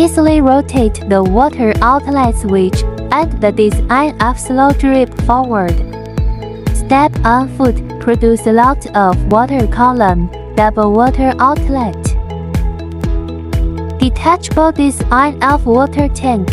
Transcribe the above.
Easily rotate the water outlet switch and the design of slow drip forward. Step on foot produce a lot of water column, double water outlet. Detachable design of water tank